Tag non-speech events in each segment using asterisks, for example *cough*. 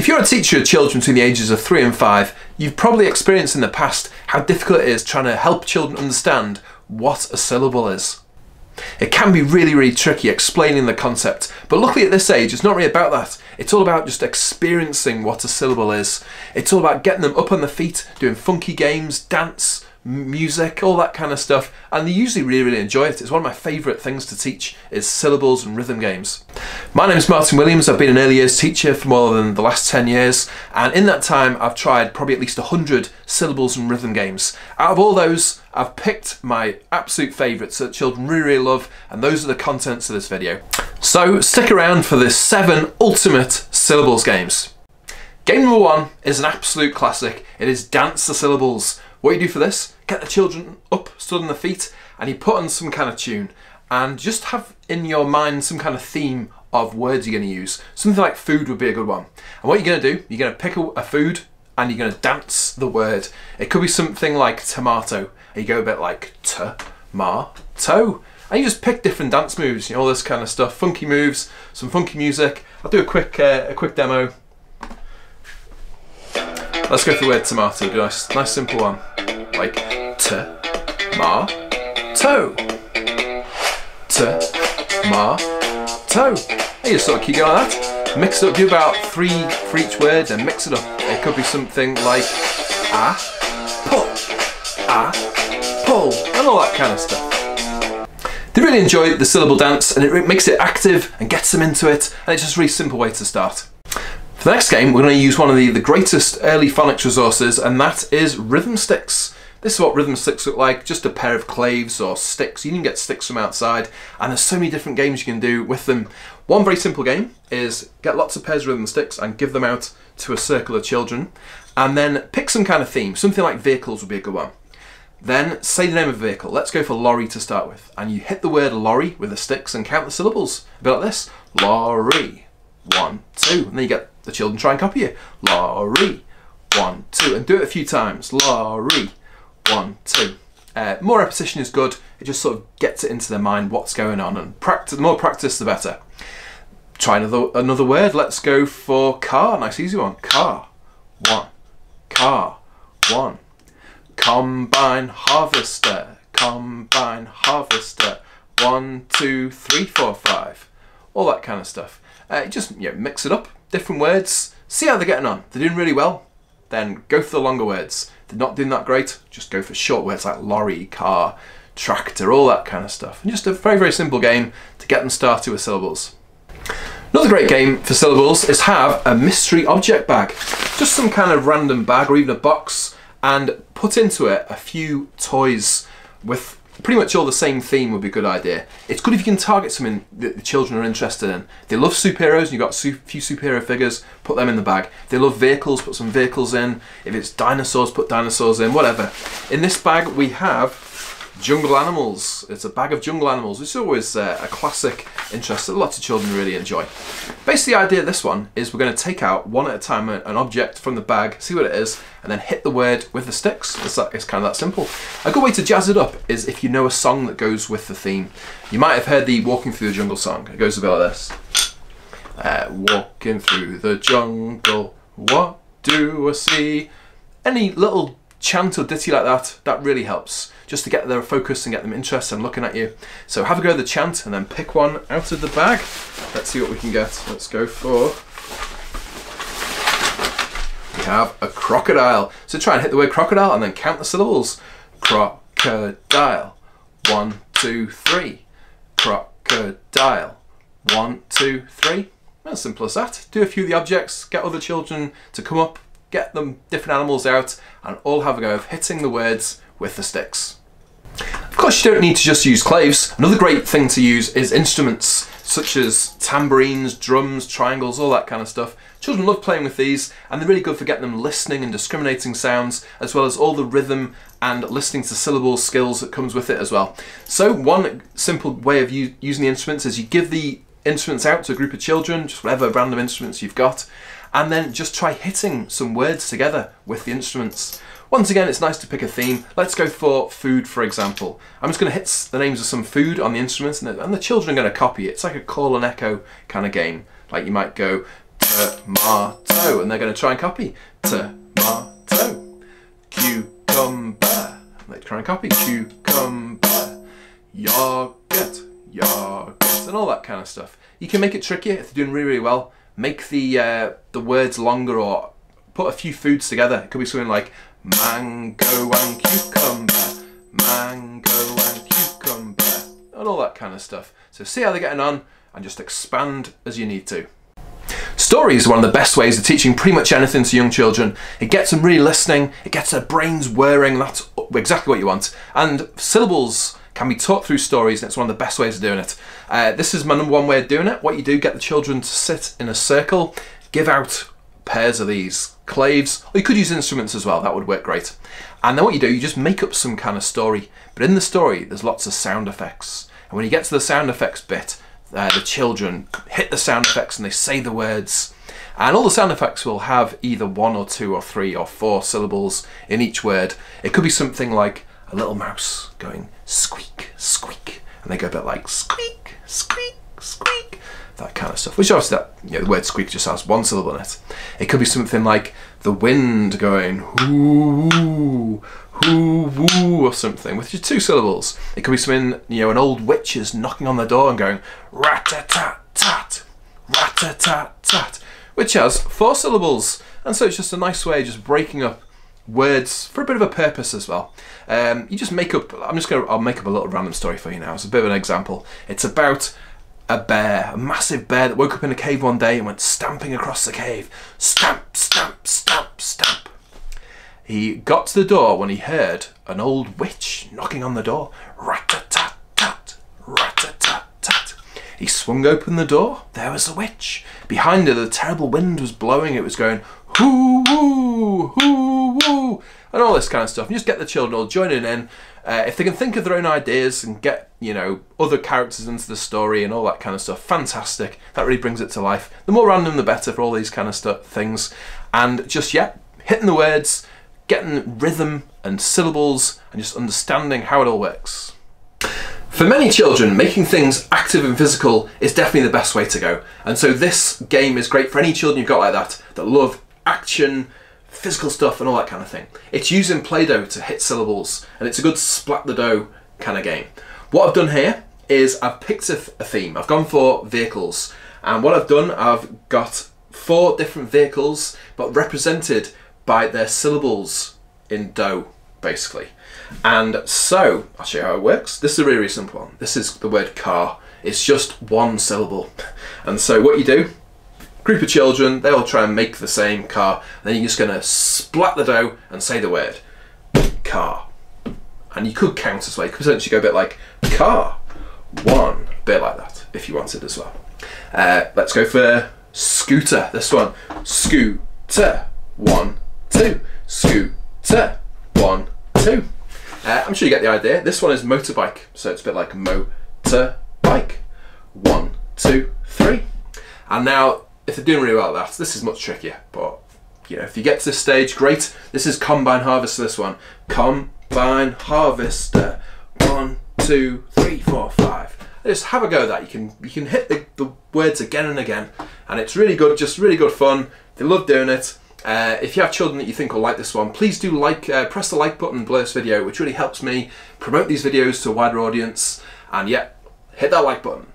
If you're a teacher of children between the ages of three and five, you've probably experienced in the past how difficult it is trying to help children understand what a syllable is. It can be really, really tricky explaining the concept, but luckily at this age, it's not really about that. It's all about just experiencing what a syllable is. It's all about getting them up on their feet, doing funky games, dance, music, all that kind of stuff, and they usually really, really enjoy it. It's one of my favourite things to teach is syllables and rhythm games. My name is Martin Williams. I've been an early years teacher for more than the last 10 years, and in that time I've tried probably at least 100 syllables and rhythm games. Out of all those, I've picked my absolute favourites that children really, really love, and those are the contents of this video. So stick around for the seven ultimate syllables games. Game number one is an absolute classic. It is Dance the Syllables. What you do for this, get the children up, stood on their feet, and you put on some kind of tune and just have in your mind some kind of theme of words you're going to use. Something like food would be a good one. And what you're going to do, you're going to pick a, a food and you're going to dance the word. It could be something like tomato. And you go a bit like t, ma, to. And you just pick different dance moves, you know, all this kind of stuff. Funky moves, some funky music. I'll do a quick, uh, a quick demo. Let's go for the word tomato. Nice, nice simple one. Like t, ma, to. T, ma, to. And you sort of keep going like that. Mix it up, do about three for each word and mix it up. It could be something like ah, pull, ah, pull, and all that kind of stuff. They really enjoy the syllable dance and it makes it active and gets them into it and it's just a really simple way to start. For the next game, we're going to use one of the, the greatest early phonics resources, and that is rhythm sticks. This is what rhythm sticks look like, just a pair of claves or sticks. You can get sticks from outside, and there's so many different games you can do with them. One very simple game is get lots of pairs of rhythm sticks and give them out to a circle of children, and then pick some kind of theme. Something like vehicles would be a good one. Then say the name of a vehicle. Let's go for lorry to start with. And you hit the word lorry with the sticks and count the syllables. A bit like this. Lorry. One, two. And then you get the children try and copy it. Lorry, one, two, and do it a few times. Lorry, one, two. Uh, more repetition is good. It just sort of gets it into their mind what's going on, and practice. The more practice, the better. Try another another word. Let's go for car. Nice easy one. Car, one. Car, one. Combine harvester. Combine harvester. One, two, three, four, five. All that kind of stuff. Uh, just you know, mix it up different words, see how they're getting on. They're doing really well, then go for the longer words. They're not doing that great, just go for short words like lorry, car, tractor, all that kind of stuff. And just a very, very simple game to get them started with syllables. Another great game for syllables is have a mystery object bag. Just some kind of random bag or even a box and put into it a few toys with pretty much all the same theme would be a good idea. It's good if you can target something that the children are interested in. They love superheroes and you've got a few superhero figures, put them in the bag. They love vehicles, put some vehicles in. If it's dinosaurs, put dinosaurs in, whatever. In this bag we have Jungle Animals. It's a bag of jungle animals, It's always uh, a classic interest that lots of children really enjoy. Basically, the idea of this one is we're going to take out one at a time an object from the bag, see what it is, and then hit the word with the sticks. It's, that, it's kind of that simple. A good way to jazz it up is if you know a song that goes with the theme. You might have heard the Walking Through the Jungle song. It goes a bit like this. Uh, walking through the jungle, what do I see? Any little chant or ditty like that, that really helps just to get their focus and get them interested and looking at you. So have a go at the chant and then pick one out of the bag. Let's see what we can get. Let's go for. We have a crocodile. So try and hit the word crocodile and then count the syllables. Crocodile. One, two, three. Crocodile. One, two, three. As simple as that. Do a few of the objects, get other children to come up, get them different animals out, and all have a go of hitting the words with the sticks. Of course you don't need to just use claves. Another great thing to use is instruments such as tambourines, drums, triangles, all that kind of stuff. Children love playing with these and they're really good for getting them listening and discriminating sounds as well as all the rhythm and listening to syllables skills that comes with it as well. So one simple way of using the instruments is you give the instruments out to a group of children, just whatever random instruments you've got, and then just try hitting some words together with the instruments. Once again, it's nice to pick a theme. Let's go for food, for example. I'm just going to hit the names of some food on the instruments and the, and the children are going to copy it. It's like a call and echo kind of game. Like you might go tomato, and they're going to try and copy tomato, cucumber. They try and copy cucumber, yogurt, yogurt, and all that kind of stuff. You can make it trickier if they're doing really, really well. Make the uh, the words longer or put a few foods together. It could be something like mango and cucumber, mango and cucumber, and all that kind of stuff. So see how they're getting on and just expand as you need to. Stories are one of the best ways of teaching pretty much anything to young children. It gets them really listening, it gets their brains whirring, that's exactly what you want. And syllables can be taught through stories and it's one of the best ways of doing it. Uh, this is my number one way of doing it. What you do, get the children to sit in a circle, give out pairs of these claves, or you could use instruments as well, that would work great. And then what you do, you just make up some kind of story. But in the story, there's lots of sound effects. And when you get to the sound effects bit, uh, the children hit the sound effects and they say the words. And all the sound effects will have either one or two or three or four syllables in each word. It could be something like a little mouse going squeak, squeak, and they go a bit like squeak, squeak, squeak, that kind of stuff. Which obviously that you know, the word squeak just has one syllable in it. It could be something like the wind going whoo, whoo, woo, or something with just two syllables. It could be something you know an old witch is knocking on the door and going rat a tat tat, rat a tat tat, which has four syllables. And so it's just a nice way of just breaking up words for a bit of a purpose as well. Um, you just make up, I'm just going to, I'll make up a little random story for you now. It's a bit of an example. It's about a bear, a massive bear that woke up in a cave one day and went stamping across the cave. Stamp, stamp, stamp, stamp. He got to the door when he heard an old witch knocking on the door. Rat-a-tat-tat, rat-a-tat-tat. He swung open the door. There was the witch. Behind her, the terrible wind was blowing. It was going hoo woo, hoo woo, and all this kind of stuff. And just get the children all joining in. Uh, if they can think of their own ideas and get, you know, other characters into the story and all that kind of stuff, fantastic. That really brings it to life. The more random, the better for all these kind of stuff, things. And just, yeah, hitting the words, getting rhythm and syllables, and just understanding how it all works. For many children, making things active and physical is definitely the best way to go. And so this game is great for any children you've got like that, that love action, physical stuff and all that kind of thing. It's using Play-Doh to hit syllables and it's a good splat the dough kind of game. What I've done here is I've picked a, a theme. I've gone for vehicles and what I've done, I've got four different vehicles but represented by their syllables in dough basically. And so, I'll show you how it works. This is a really, really simple one. This is the word car. It's just one syllable. *laughs* And so what you do, group of children, they all try and make the same car. Then you're just going to splat the dough and say the word car. And you could count as well. You could potentially go a bit like car, one, a bit like that if you wanted as well. Uh, let's go for scooter. This one, scooter, one, two, scooter, one, two. Uh, I'm sure you get the idea. This one is motorbike, so it's a bit like motorbike. One, two, three. And now if they're doing really well at that, this is much trickier. But you know, if you get to this stage, great. This is combine harvester. This one, combine harvester. One, two, three, four, five. Just have a go at that. You can you can hit the, the words again and again, and it's really good. Just really good fun. They love doing it. Uh, if you have children that you think will like this one, please do like, uh, press the like button below this video, which really helps me promote these videos to a wider audience. And yeah, hit that like button.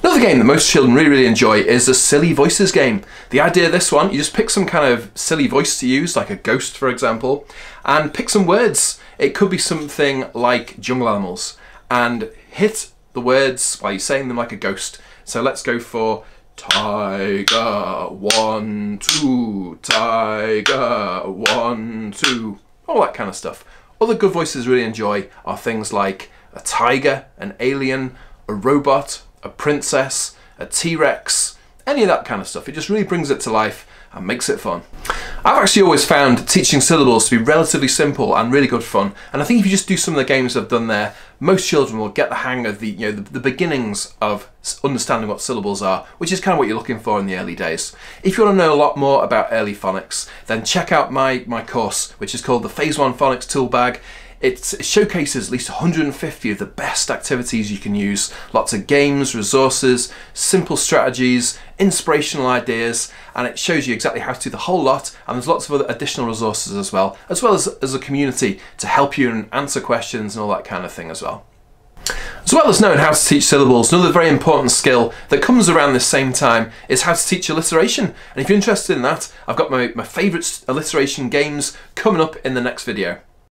Another game that most children really, really enjoy is the Silly Voices game. The idea of this one, you just pick some kind of silly voice to use, like a ghost for example, and pick some words. It could be something like jungle animals, and hit the words you're saying them like a ghost. So let's go for tiger, one, two, tiger, one, two, all that kind of stuff. Other good voices really enjoy are things like a tiger, an alien, a robot, a princess, a T-Rex, any of that kind of stuff. It just really brings it to life and makes it fun. I've actually always found teaching syllables to be relatively simple and really good fun. And I think if you just do some of the games I've done there, most children will get the hang of the, you know, the, the, beginnings of understanding what syllables are, which is kind of what you're looking for in the early days. If you want to know a lot more about early phonics, then check out my, my course, which is called the Phase 1 Phonics Tool Bag. It showcases at least 150 of the best activities you can use. Lots of games, resources, simple strategies, inspirational ideas, and it shows you exactly how to do the whole lot. And there's lots of other additional resources as well, as well as, as a community to help you and answer questions and all that kind of thing as well. As well as knowing how to teach syllables, another very important skill that comes around this same time is how to teach alliteration. And if you're interested in that, I've got my, my favourite alliteration games coming up in the next video.